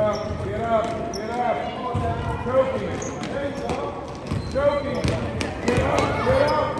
up, get up, get up. Choking. Choking. Get up, get up.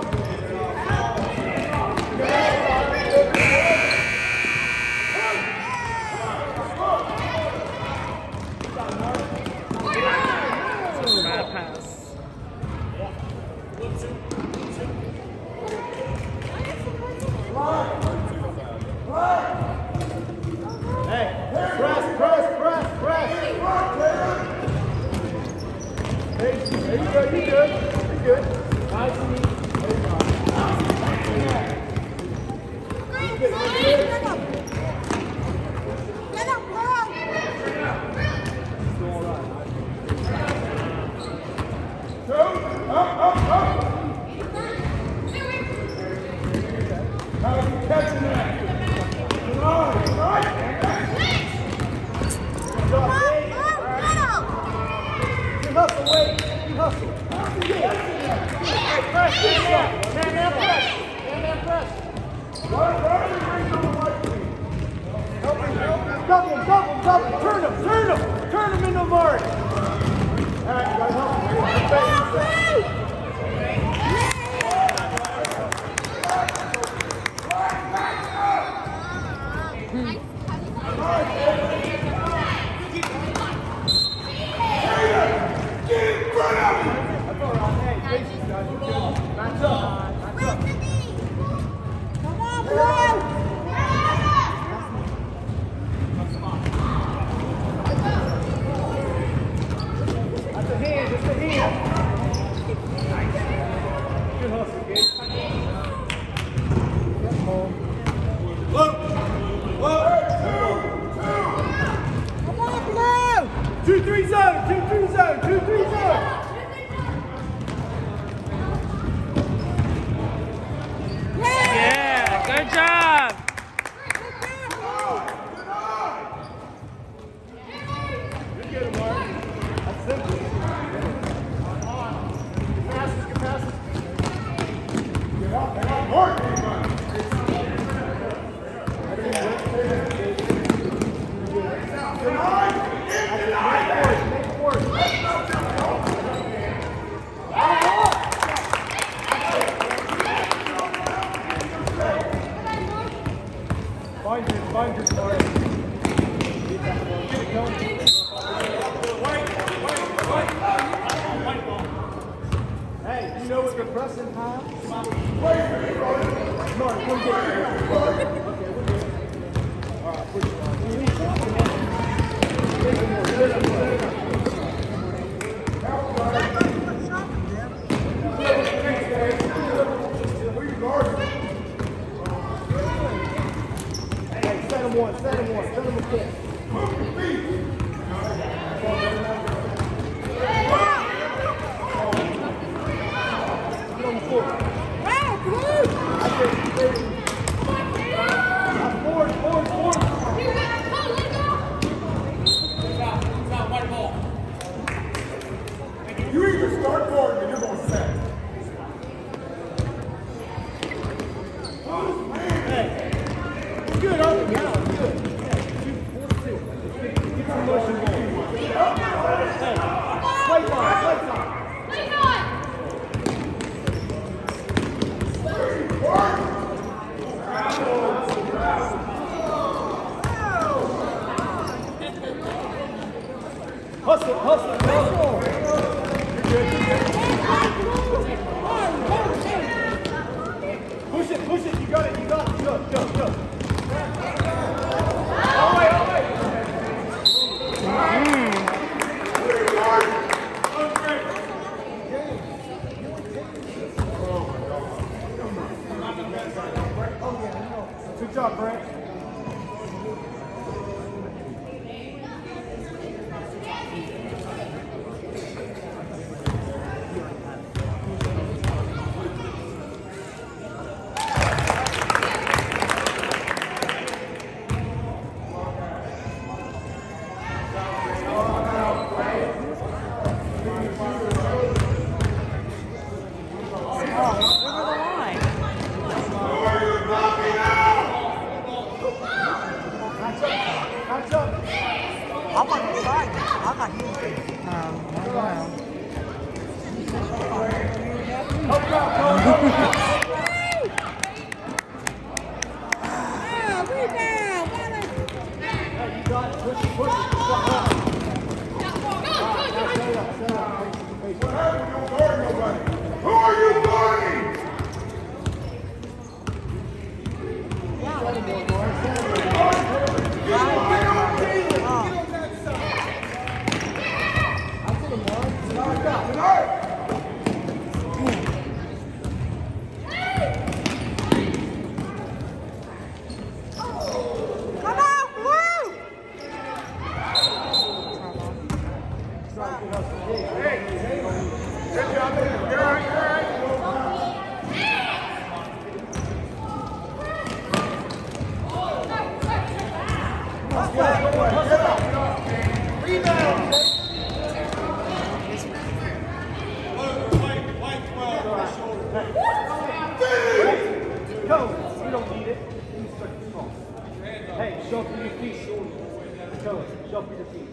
Woo! Two three zone, two three zone, two three zone. Yeah, good job. Find your, find your card. Get it going. Hey, you know it's the pressing time? Come on, come get it. on the floor. Wow, come on! Push it, push it, you got it, you got it, go, go, go. All right, all right. Good job, Brett. 네. Hey, shuffle your feet. Go. Shuffle your feet.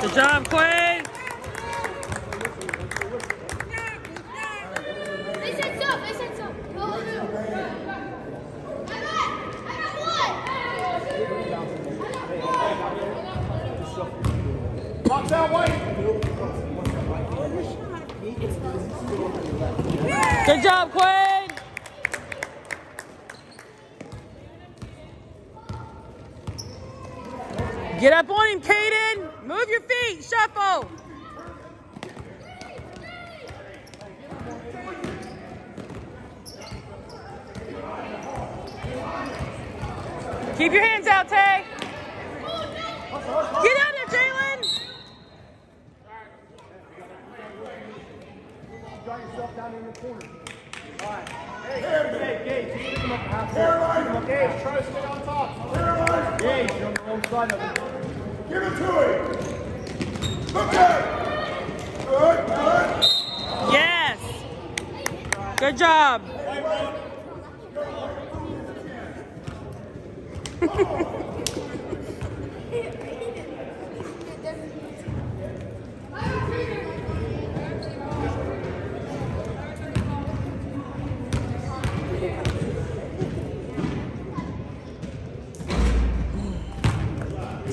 Good job, Quinn. Good job, Quinn. Get up on him, Caden. Move your feet. Shuffle. Keep your hands out, Tay. Get out down in the corner. All right. Hey, hey, Gage, you pick him up half court. Caroline. Pick him up Gage, try to stay on top. Caroline. Gage, you're on the wrong side of it. Give it to him. Look at it. Good, good. Yes. Good job.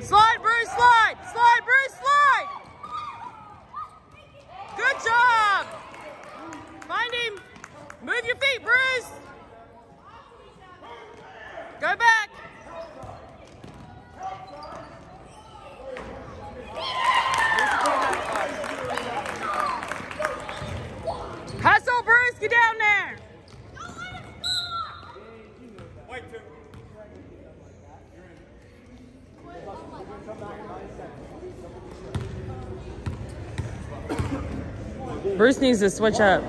Slide, Bruce, slide. Slide, Bruce, slide. Good job. Find him. Move your feet, Bruce. Go back. Bruce needs to switch up.